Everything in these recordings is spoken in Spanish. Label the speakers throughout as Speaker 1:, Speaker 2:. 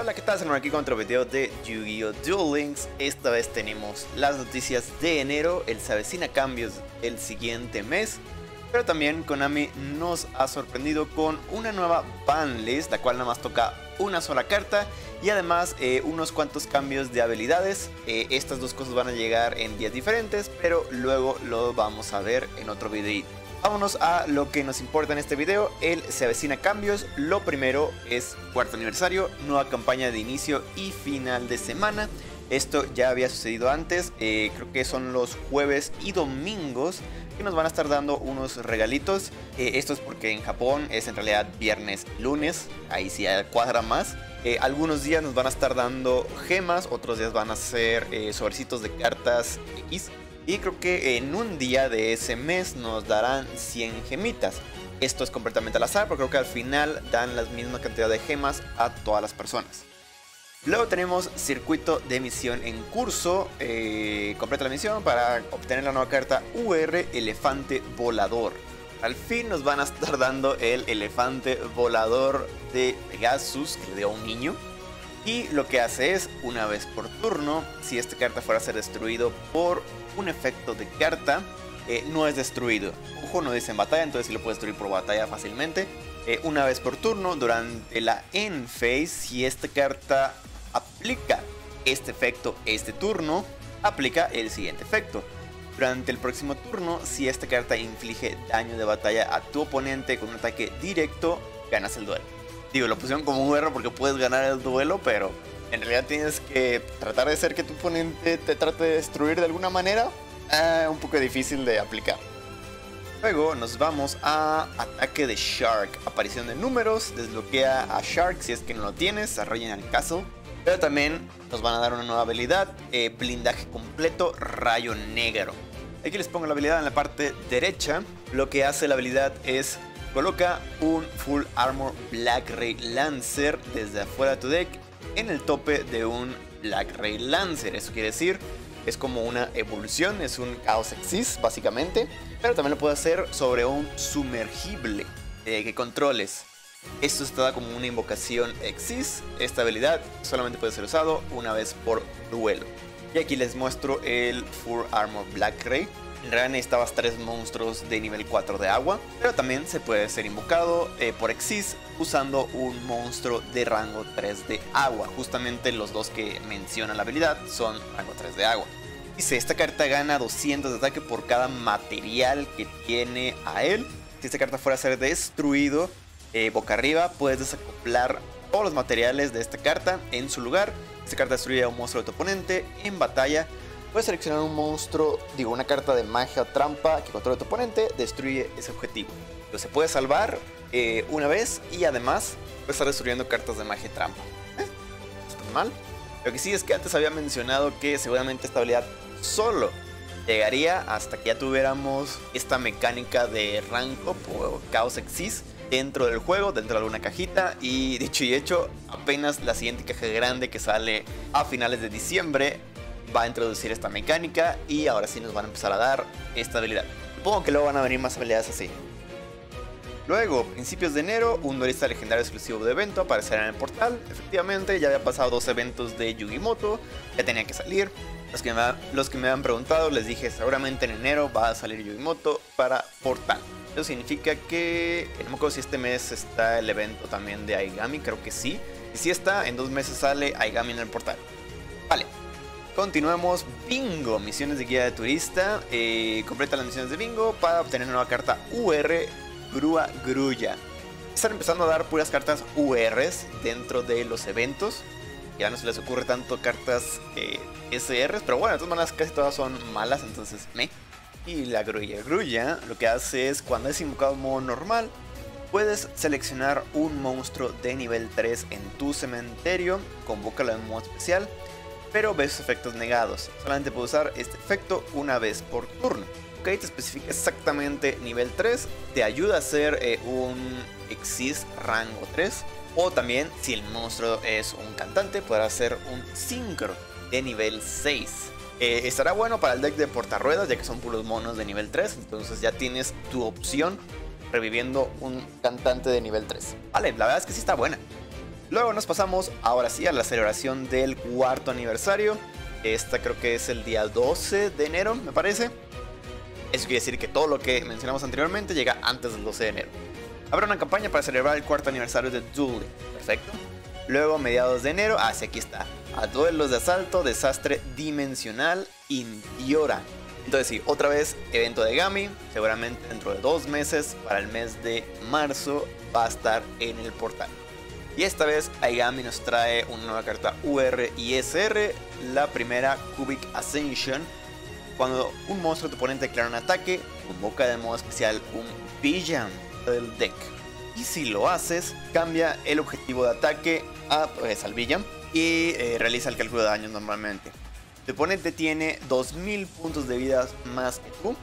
Speaker 1: Hola, ¿qué tal? Estamos aquí con otro video de Yu-Gi-Oh! Duel Links. Esta vez tenemos las noticias de enero, el se cambios el siguiente mes. Pero también Konami nos ha sorprendido con una nueva ban list, la cual nada más toca una sola carta y además eh, unos cuantos cambios de habilidades. Eh, estas dos cosas van a llegar en días diferentes, pero luego lo vamos a ver en otro video. Vámonos a lo que nos importa en este video, el se avecina cambios. Lo primero es cuarto aniversario, nueva campaña de inicio y final de semana. Esto ya había sucedido antes, eh, creo que son los jueves y domingos que nos van a estar dando unos regalitos. Eh, esto es porque en Japón es en realidad viernes, lunes, ahí sí cuadra más. Eh, algunos días nos van a estar dando gemas, otros días van a ser sobrecitos de cartas X. Y creo que en un día de ese mes nos darán 100 gemitas. Esto es completamente al azar, pero creo que al final dan la misma cantidad de gemas a todas las personas. Luego tenemos circuito de misión en curso. Eh, completa la misión para obtener la nueva carta UR Elefante Volador. Al fin nos van a estar dando el elefante volador de Pegasus que le dio a un niño. Y lo que hace es, una vez por turno, si esta carta fuera a ser destruido por un efecto de carta eh, no es destruido. Ojo, no dice en batalla, entonces si lo puedes destruir por batalla fácilmente. Eh, una vez por turno, durante la end phase, si esta carta aplica este efecto este turno, aplica el siguiente efecto. Durante el próximo turno, si esta carta inflige daño de batalla a tu oponente con un ataque directo, ganas el duelo. Digo, lo pusieron como un error porque puedes ganar el duelo, pero en realidad tienes que tratar de hacer que tu oponente te trate de destruir de alguna manera. Eh, un poco difícil de aplicar. Luego nos vamos a ataque de Shark. Aparición de números, desbloquea a Shark si es que no lo tienes, desarrollen el caso. Pero también nos van a dar una nueva habilidad, eh, blindaje completo, rayo negro. Aquí les pongo la habilidad en la parte derecha. Lo que hace la habilidad es coloca un Full Armor Black Ray Lancer desde afuera de tu deck en el tope de un Black Ray Lancer. Eso quiere decir, es como una evolución, es un Chaos Exis básicamente, pero también lo puede hacer sobre un sumergible eh, que controles. Esto está como una invocación Exis. Esta habilidad solamente puede ser usado una vez por duelo. Y aquí les muestro el Full Armor Black Ray en realidad necesitabas tres monstruos de nivel 4 de agua, pero también se puede ser invocado eh, por Exis usando un monstruo de rango 3 de agua. Justamente los dos que menciona la habilidad son rango 3 de agua. Dice, esta carta gana 200 de ataque por cada material que tiene a él. Si esta carta fuera a ser destruido eh, boca arriba, puedes desacoplar todos los materiales de esta carta en su lugar. Esta carta destruye a un monstruo de tu oponente en batalla Puedes seleccionar un monstruo, digo, una carta de magia o trampa que controle tu oponente, destruye ese objetivo. Entonces se puede salvar eh, una vez y además puede estar destruyendo cartas de magia y trampa. ¿Eh? está mal. Lo que sí es que antes había mencionado que seguramente esta habilidad solo llegaría hasta que ya tuviéramos esta mecánica de rank up o Chaos Exist dentro del juego, dentro de una cajita. Y dicho y hecho, apenas la siguiente caja grande que sale a finales de diciembre va a introducir esta mecánica y ahora sí nos van a empezar a dar esta habilidad. Supongo que luego van a venir más habilidades así. Luego, principios de enero, un duelista legendario exclusivo de evento aparecerá en el portal. Efectivamente, ya había pasado dos eventos de Yugimoto, ya tenía que salir. Los que, me, los que me han preguntado, les dije, seguramente en enero va a salir Yugimoto para portal. Eso significa que, no me acuerdo si este mes está el evento también de Aigami, creo que sí. Y si está, en dos meses sale Aigami en el portal. Vale, Continuamos, bingo, misiones de guía de turista. Eh, completa las misiones de bingo para obtener una nueva carta UR Grúa Grulla. Están empezando a dar puras cartas URs dentro de los eventos. Ya no se les ocurre tanto cartas eh, SRs, pero bueno, de todas maneras casi todas son malas, entonces me. Y la grulla grulla lo que hace es cuando es invocado en modo normal, puedes seleccionar un monstruo de nivel 3 en tu cementerio, convócalo en modo especial pero ves efectos negados. Solamente puedes usar este efecto una vez por turno. Ok, te especifica exactamente nivel 3, te ayuda a hacer eh, un Exist rango 3. O también, si el monstruo es un cantante, podrá hacer un Synchro de nivel 6. Eh, estará bueno para el deck de portarruedas, ya que son puros monos de nivel 3. Entonces ya tienes tu opción reviviendo un cantante de nivel 3. Vale, la verdad es que sí está buena. Luego nos pasamos ahora sí a la celebración del cuarto aniversario. Esta creo que es el día 12 de enero, me parece. Eso quiere decir que todo lo que mencionamos anteriormente llega antes del 12 de enero. Habrá una campaña para celebrar el cuarto aniversario de Duel. Perfecto. Luego, mediados de enero, hacia ah, aquí está. A duelos de asalto, desastre dimensional, Indiora. Entonces sí, otra vez evento de Gami, seguramente dentro de dos meses, para el mes de marzo, va a estar en el portal. Y esta vez Aigami nos trae una nueva carta UR y SR, la primera Cubic Ascension. Cuando un monstruo de tu oponente declara un ataque, convoca de modo especial un Bijam del deck. Y si lo haces, cambia el objetivo de ataque a, pues, al Bijam y eh, realiza el cálculo de daño normalmente. Tu oponente tiene 2000 puntos de vida más que tú.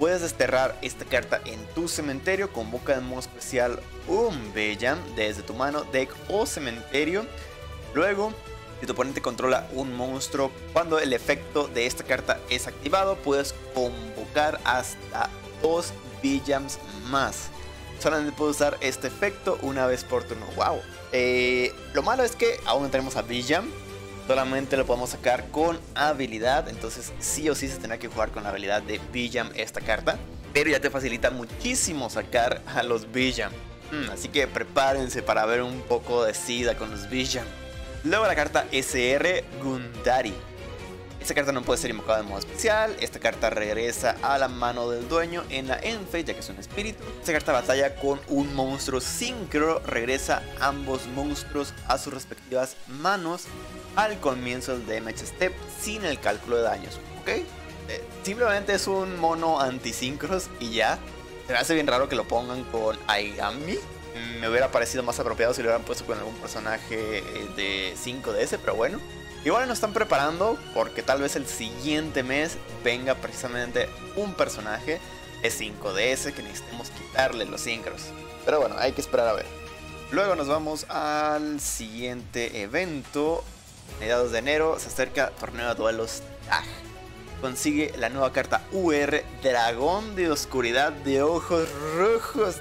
Speaker 1: Puedes desterrar esta carta en tu cementerio. Convoca de modo especial un Bellam desde tu mano, deck o cementerio. Luego, si tu oponente controla un monstruo, cuando el efecto de esta carta es activado, puedes convocar hasta dos Bellams más. Solamente puedes usar este efecto una vez por turno. ¡Wow! Eh, lo malo es que aún no tenemos a Bellam solamente lo podemos sacar con habilidad. Entonces sí o sí se tendrá que jugar con la habilidad de Bijam esta carta. Pero ya te facilita muchísimo sacar a los Bijam. Hmm, así que prepárense para ver un poco de Sida con los Bijam. Luego la carta SR Gundari. Esta carta no puede ser invocada de modo especial. Esta carta regresa a la mano del dueño en la Enfe, ya que es un espíritu. Esta carta batalla con un monstruo sincro. Regresa ambos monstruos a sus respectivas manos al comienzo del damage step sin el cálculo de daños. ¿Ok? Eh, simplemente es un mono antisincros y ya. Se me hace bien raro que lo pongan con Aigami. Me hubiera parecido más apropiado si lo hubieran puesto con algún personaje eh, de 5DS, pero bueno. Igual nos están preparando porque tal vez el siguiente mes venga precisamente un personaje de 5DS que necesitemos quitarle los sincros. Pero bueno, hay que esperar a ver. Luego nos vamos al siguiente evento. Mediados de enero se acerca torneo de duelos TAG. Consigue la nueva carta UR Dragón de Oscuridad de Ojos Rojos.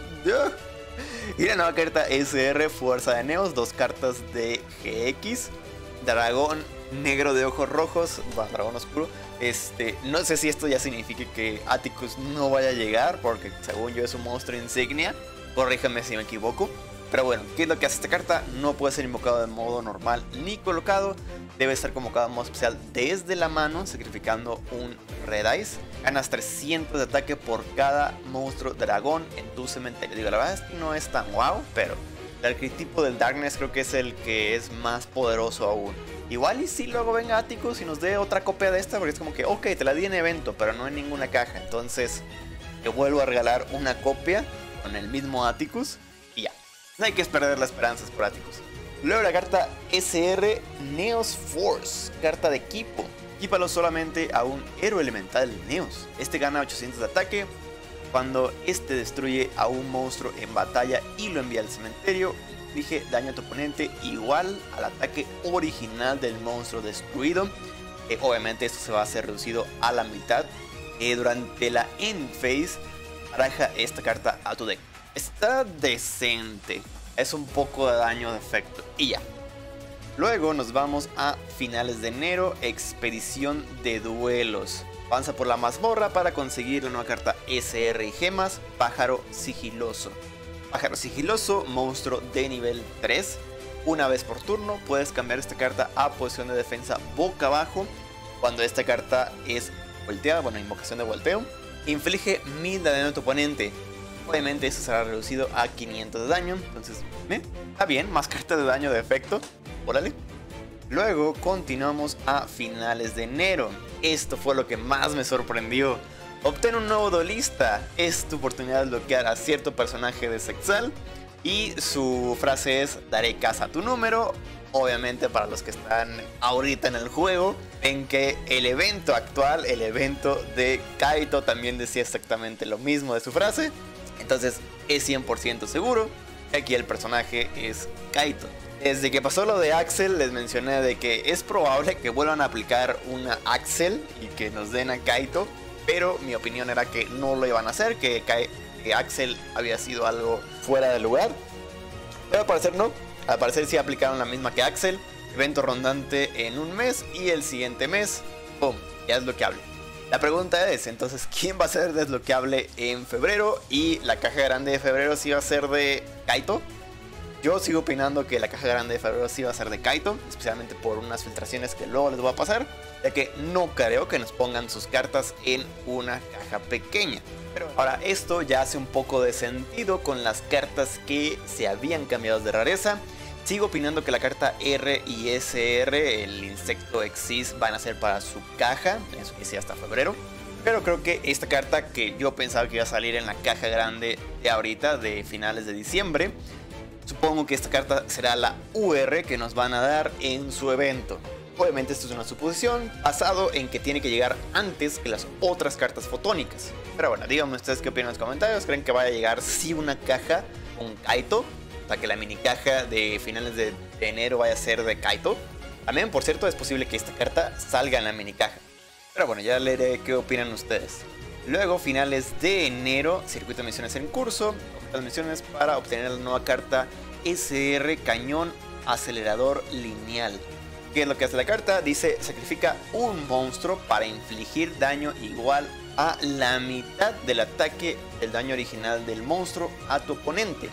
Speaker 1: Y la nueva carta SR Fuerza de Neos, dos cartas de GX dragón negro de ojos rojos, dragón oscuro. Este, no sé si esto ya significa que Atticus no vaya a llegar, porque según yo es un monstruo insignia. Corríjame si me equivoco. Pero bueno, ¿qué es lo que hace esta carta? No puede ser invocado de modo normal ni colocado. Debe ser convocado en modo especial desde la mano, sacrificando un Red Ice. Ganas 300 de ataque por cada monstruo dragón en tu cementerio. Digo, la verdad es que no es tan guau, pero el arquetipo del Darkness creo que es el que es más poderoso aún. Igual y si luego venga Atticus y nos dé otra copia de esta, porque es como que, ok, te la di en evento, pero no en ninguna caja. Entonces, te vuelvo a regalar una copia con el mismo Atticus y ya. No hay que perder las esperanzas por Atticus. Luego la carta SR Neos Force, carta de equipo. Equípalo solamente a un héroe elemental Neos. Este gana 800 de ataque, cuando este destruye a un monstruo en batalla y lo envía al cementerio, inflige daño a tu oponente igual al ataque original del monstruo destruido. Obviamente esto se va a hacer reducido a la mitad. Eh, durante la end phase, baraja esta carta a tu deck. Está decente. Es un poco de daño de efecto. Y ya. Luego nos vamos a finales de enero, expedición de duelos. Avanza por la mazmorra para conseguir la nueva carta SR y gemas, Pájaro Sigiloso. Pájaro Sigiloso, monstruo de nivel 3. Una vez por turno puedes cambiar esta carta a posición de defensa boca abajo. Cuando esta carta es volteada, bueno, invocación de volteo, inflige 1000 de daño a tu oponente. Obviamente eso será reducido a 500 de daño, entonces, ¿eh? está bien, más carta de daño de efecto, órale. Luego continuamos a finales de enero. Esto fue lo que más me sorprendió. Obtén un nuevo duelista. Es tu oportunidad de bloquear a cierto personaje de Sexal. Y su frase es, daré casa a tu número. Obviamente para los que están ahorita en el juego, ven que el evento actual, el evento de Kaito, también decía exactamente lo mismo de su frase. Entonces es 100% seguro aquí el personaje es Kaito. Desde que pasó lo de Axel, les mencioné de que es probable que vuelvan a aplicar una Axel y que nos den a Kaito, pero mi opinión era que no lo iban a hacer, que, Axel había sido algo fuera de lugar. Pero al parecer no, Al parecer sí aplicaron la misma que Axel. Evento rondante en un mes y el siguiente mes, ¡pum! Ya es lo que hable. La pregunta es, entonces, ¿quién va a ser desbloqueable en febrero? Y la caja grande de febrero sí va a ser de Kaito. Yo sigo opinando que la caja grande de febrero sí va a ser de Kaito, especialmente por unas filtraciones que luego les voy a pasar, ya que no creo que nos pongan sus cartas en una caja pequeña. Pero ahora esto ya hace un poco de sentido con las cartas que se habían cambiado de rareza. Sigo opinando que la carta R y SR, el insecto Exis, van a ser para su caja, eso que hasta febrero. Pero creo que esta carta que yo pensaba que iba a salir en la caja grande de ahorita, de finales de diciembre, supongo que esta carta será la UR que nos van a dar en su evento. Obviamente esto es una suposición basado en que tiene que llegar antes que las otras cartas fotónicas. Pero bueno, díganme ustedes qué opinan en los comentarios. ¿Creen que vaya a llegar sí una caja con Kaito? que la mini caja de finales de, enero vaya a ser de Kaito. También, por cierto, es posible que esta carta salga en la mini caja. Pero bueno, ya leeré qué opinan ustedes. Luego, finales de enero, circuito de misiones en curso. Las misiones para obtener la nueva carta SR Cañón Acelerador Lineal. ¿Qué es lo que hace la carta? Dice, sacrifica un monstruo para infligir daño igual a la mitad del ataque del daño original del monstruo a tu oponente.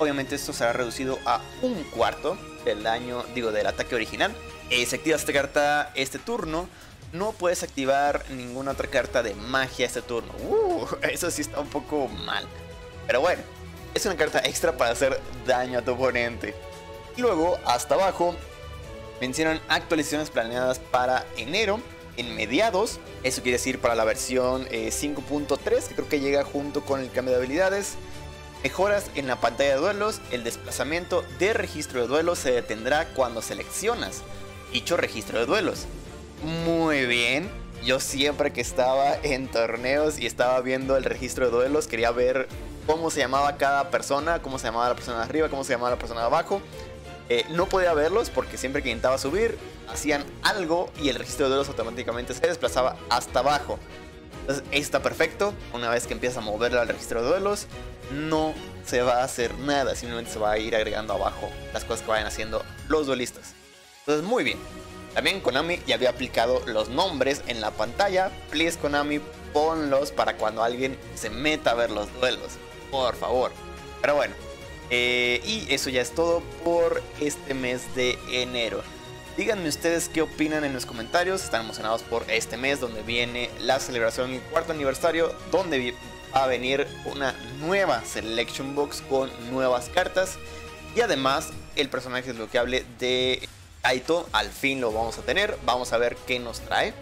Speaker 1: Obviamente esto será reducido a un cuarto del daño, digo, del ataque original. Eh, si activas esta carta este turno, no puedes activar ninguna otra carta de magia este turno. Uh, eso sí está un poco mal. Pero bueno, es una carta extra para hacer daño a tu oponente. Y luego, hasta abajo, mencionan actualizaciones planeadas para enero. En mediados, eso quiere decir para la versión 5.3, eh, que creo que llega junto con el cambio de habilidades. Mejoras en la pantalla de duelos, el desplazamiento de registro de duelos se detendrá cuando seleccionas dicho registro de duelos. Muy bien, yo siempre que estaba en torneos y estaba viendo el registro de duelos quería ver cómo se llamaba cada persona, cómo se llamaba la persona de arriba, cómo se llamaba la persona de abajo. Eh, no podía verlos porque siempre que intentaba subir hacían algo y el registro de duelos automáticamente se desplazaba hasta abajo. Entonces está perfecto. Una vez que empieza a mover al registro de duelos, no se va a hacer nada. Simplemente se va a ir agregando abajo las cosas que vayan haciendo los duelistas. Entonces muy bien. También Konami ya había aplicado los nombres en la pantalla. Please Konami, ponlos para cuando alguien se meta a ver los duelos. Por favor. Pero bueno. Eh, y eso ya es todo por este mes de enero. Díganme ustedes qué opinan en los comentarios. Están emocionados por este mes donde viene la celebración del cuarto aniversario, donde va a venir una nueva Selection Box con nuevas cartas. Y además el personaje desbloqueable de Kaito al fin lo vamos a tener. Vamos a ver qué nos trae.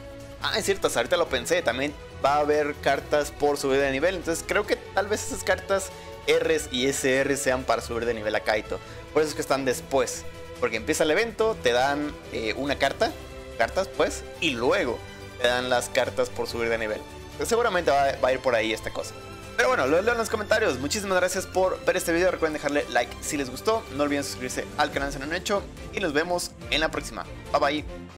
Speaker 1: Ah, es cierto, ahorita lo pensé. También va a haber cartas por subir de nivel. Entonces creo que tal vez esas cartas Rs y SR sean para subir de nivel a Kaito. Por eso es que están después. Porque empieza el evento, te dan eh, una carta, cartas pues, y luego te dan las cartas por subir de nivel. seguramente va, a ir por ahí esta cosa. Pero bueno, lo leo en los comentarios. Muchísimas gracias por ver este video. Recuerden dejarle like si les gustó. No olviden suscribirse al canal si no han hecho. Y nos vemos en la próxima. Bye bye.